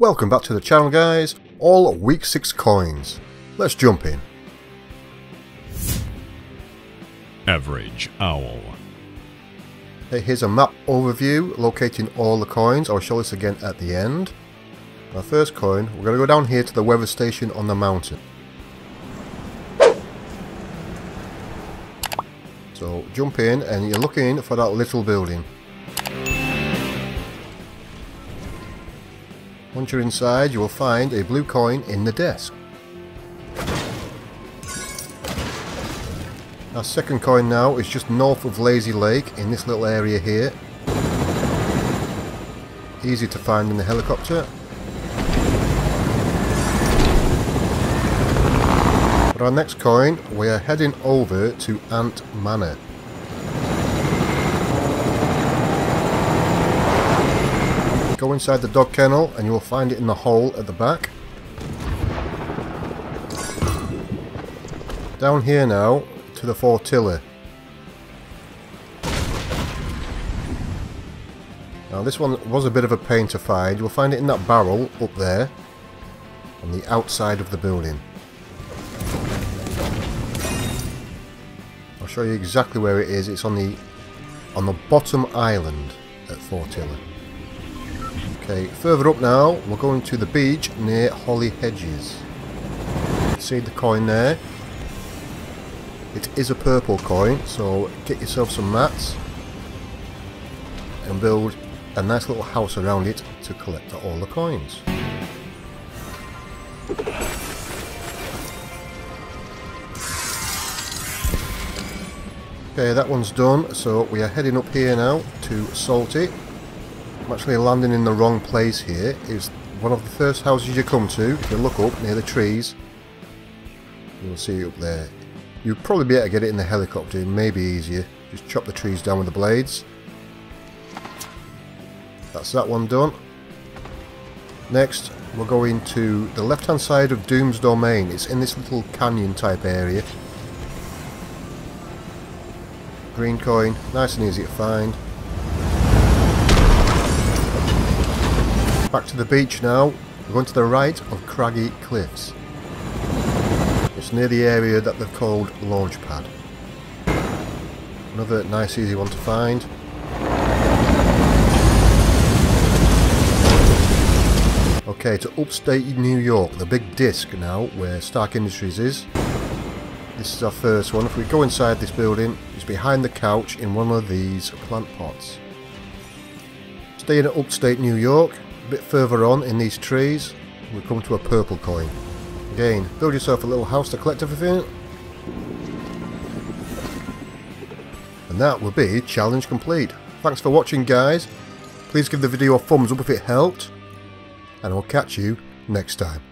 Welcome back to the channel guys, all week 6 coins. Let's jump in. Average Owl. Hey, here's a map overview locating all the coins. I'll show this again at the end. Our first coin, we're going to go down here to the weather station on the mountain. So jump in and you're looking for that little building. Once you're inside, you will find a blue coin in the desk. Our second coin now is just north of Lazy Lake in this little area here. Easy to find in the helicopter. For our next coin, we are heading over to Ant Manor. Go inside the dog kennel and you will find it in the hole at the back. Down here now to the Fortilla. Now this one was a bit of a pain to find. You'll find it in that barrel up there on the outside of the building. I'll show you exactly where it is. It's on the on the bottom island at Fortilla. Okay, further up now, we're going to the beach near Holly Hedges. See the coin there? It is a purple coin, so get yourself some mats and build a nice little house around it to collect all the coins. Okay, that one's done, so we are heading up here now to Salty. I'm actually landing in the wrong place here. It's one of the first houses you come to. If you look up near the trees, you'll see it up there. You'd probably be able to get it in the helicopter, it may be easier. Just chop the trees down with the blades. That's that one done. Next, we're going to the left hand side of Doom's Domain. It's in this little canyon type area. Green coin, nice and easy to find. Back to the beach now. We're going to the right of Craggy Cliffs. It's near the area that they've called Launchpad. Another nice easy one to find. Okay, to upstate New York, the big disc now, where Stark Industries is. This is our first one. If we go inside this building, it's behind the couch in one of these plant pots. Staying at upstate New York, a bit further on in these trees, we come to a purple coin. Again, build yourself a little house to collect everything. And that will be challenge complete. Thanks for watching guys. Please give the video a thumbs up if it helped. And I'll catch you next time.